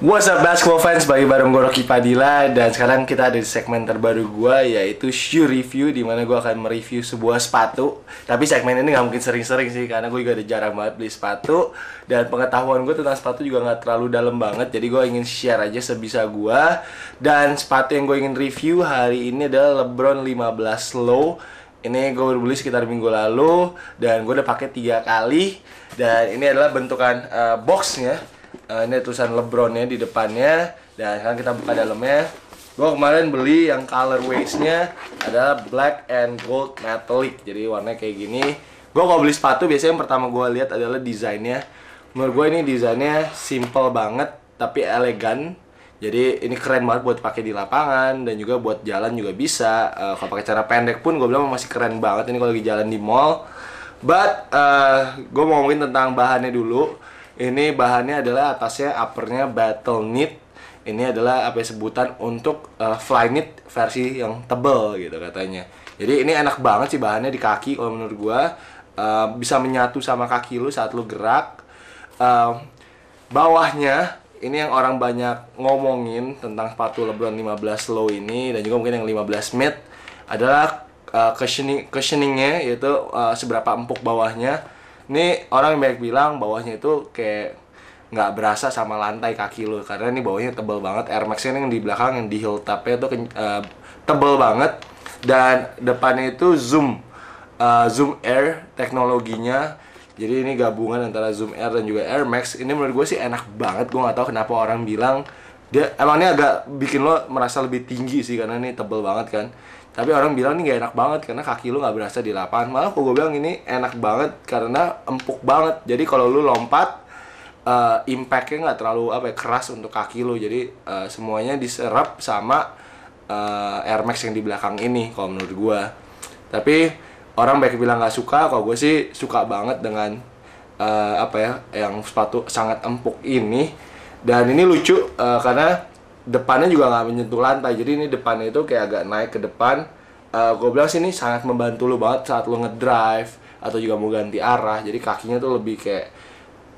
What's up basketball fans, bagi bareng gue Rocky Padilla Dan sekarang kita ada di segmen terbaru gue Yaitu shoe review Di mana gue akan mereview sebuah sepatu. Tapi segmen ini gak mungkin sering-sering sih Karena gue juga udah jarang banget beli sepatu Dan pengetahuan gue tentang sepatu juga gak terlalu dalam banget Jadi gue ingin share aja sebisa gue Dan sepatu yang gue ingin review hari ini adalah Lebron 15 Low. Ini gue baru beli sekitar minggu lalu dan gue udah pakai tiga kali. Dan ini adalah bentukan uh, boxnya uh, ini tulisan Lebronnya di depannya dan sekarang kita buka dalamnya gue kemarin beli yang colorways-nya adalah black and gold metallic jadi warnanya kayak gini gue kalau beli sepatu biasanya yang pertama gue lihat adalah desainnya menurut gue ini desainnya simple banget tapi elegan jadi ini keren banget buat pakai di lapangan dan juga buat jalan juga bisa. Uh, kalau pakai cara pendek pun gue bilang masih keren banget ini kalau lagi jalan di mall. But uh, gue mau ngomongin tentang bahannya dulu. Ini bahannya adalah atasnya uppernya battle knit. Ini adalah apa ya, sebutan untuk uh, fly knit versi yang tebel gitu katanya. Jadi ini enak banget sih bahannya di kaki kalau menurut gue uh, bisa menyatu sama kaki lu saat lu gerak. Uh, bawahnya ini yang orang banyak ngomongin tentang sepatu LeBron 15 low ini dan juga mungkin yang 15 mid adalah uh, cushioning cushioningnya yaitu uh, seberapa empuk bawahnya. Ini orang yang banyak bilang bawahnya itu kayak nggak berasa sama lantai kaki lo karena ini bawahnya tebel banget Air Max ini yang di belakang yang di heel tapnya itu uh, tebel banget dan depannya itu zoom uh, zoom air teknologinya jadi ini gabungan antara Zoom Air dan juga Air Max. Ini menurut gue sih enak banget. Gue nggak tahu kenapa orang bilang dia emang ini agak bikin lo merasa lebih tinggi sih karena ini tebel banget kan. Tapi orang bilang ini gak enak banget karena kaki lo nggak berasa di lapangan. Malah kok gue bilang ini enak banget karena empuk banget. Jadi kalau lo lompat uh, impactnya nggak terlalu apa ya, keras untuk kaki lo. Jadi uh, semuanya diserap sama uh, Air Max yang di belakang ini kalau menurut gue. Tapi orang baik bilang nggak suka kalau gue sih suka banget dengan uh, apa ya yang sepatu sangat empuk ini dan ini lucu uh, karena depannya juga nggak menyentuh lantai. Jadi ini depannya itu kayak agak naik ke depan. Uh, gue bilang sih ini sangat membantu lo banget saat lo ngedrive atau juga mau ganti arah. Jadi kakinya tuh lebih kayak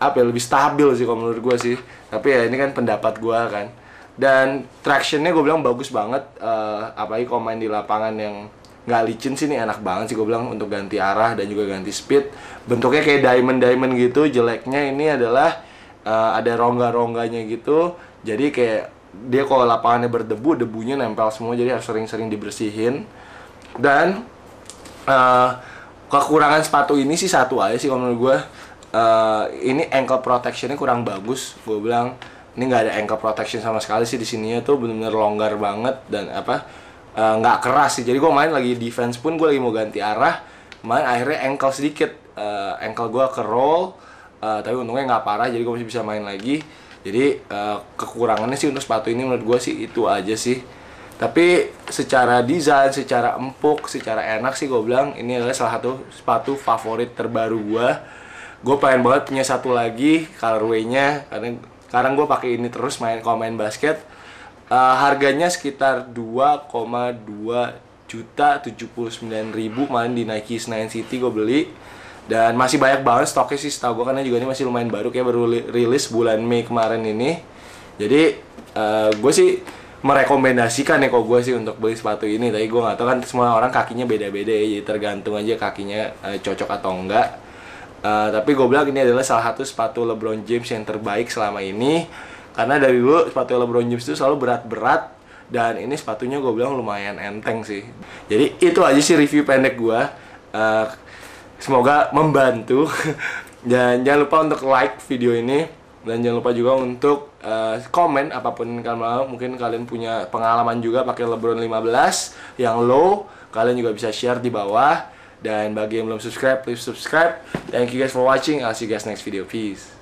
apa ya lebih stabil sih kalau menurut gue sih. Tapi ya ini kan pendapat gue kan. Dan tractionnya gue bilang bagus banget. Uh, apalagi kalau main di lapangan yang nggak licin sih ini enak banget sih gue bilang untuk ganti arah dan juga ganti speed. Bentuknya kayak diamond diamond gitu jeleknya ini adalah uh, ada rongga-rongganya gitu. Jadi kayak dia kalau lapangannya berdebu debunya nempel semua. Jadi harus sering-sering dibersihin. Dan uh, kekurangan sepatu ini sih satu aja sih kalau menurut gue uh, ini ankle protectionnya kurang bagus gue bilang. Ini nggak ada ankle protection sama sekali sih di sininya tuh benar-benar longgar banget dan apa Eh, nggak uh, keras sih. Jadi gue main lagi defense pun gue lagi mau ganti arah. Main akhirnya ankle sedikit. Uh, ankle gue ke roll uh, tapi untungnya nggak parah jadi gue masih bisa main lagi. Jadi uh, kekurangannya sih untuk sepatu ini menurut gue sih itu aja sih. Tapi secara desain, secara empuk, secara enak sih gue bilang ini adalah salah satu sepatu favorit terbaru gue. Gue pengen banget punya satu lagi colorway-nya. Karena sekarang gue pakai ini terus main kalau main basket. Uh, harganya sekitar 2,2 juta 79 ribu. Main di Nike Nine City gue beli dan masih banyak banget stoknya sih setahu gue karena juga ini masih lumayan baru kayak baru rilis bulan Mei kemarin ini. Jadi uh, gue sih merekomendasikan ya kok gue sih untuk beli sepatu ini. Tapi gue nggak tahu kan semua orang kakinya beda-beda ya jadi tergantung aja kakinya uh, cocok atau enggak uh, tapi gue bilang ini adalah salah satu sepatu LeBron James yang terbaik selama ini. Karena dari dulu sepatu LeBron James itu selalu berat-berat dan ini sepatunya gue bilang lumayan enteng sih. Jadi itu aja sih review pendek gue uh, semoga membantu. Dan jangan lupa untuk like video ini. Dan jangan lupa juga untuk uh, komen apa pun kalian mau. Mungkin kalian punya pengalaman juga pakai LeBron 15 yang low. Kalian juga bisa share di bawah. Dan bagi yang belum subscribe please subscribe. Thank you guys for watching. I'll see you guys next video. Peace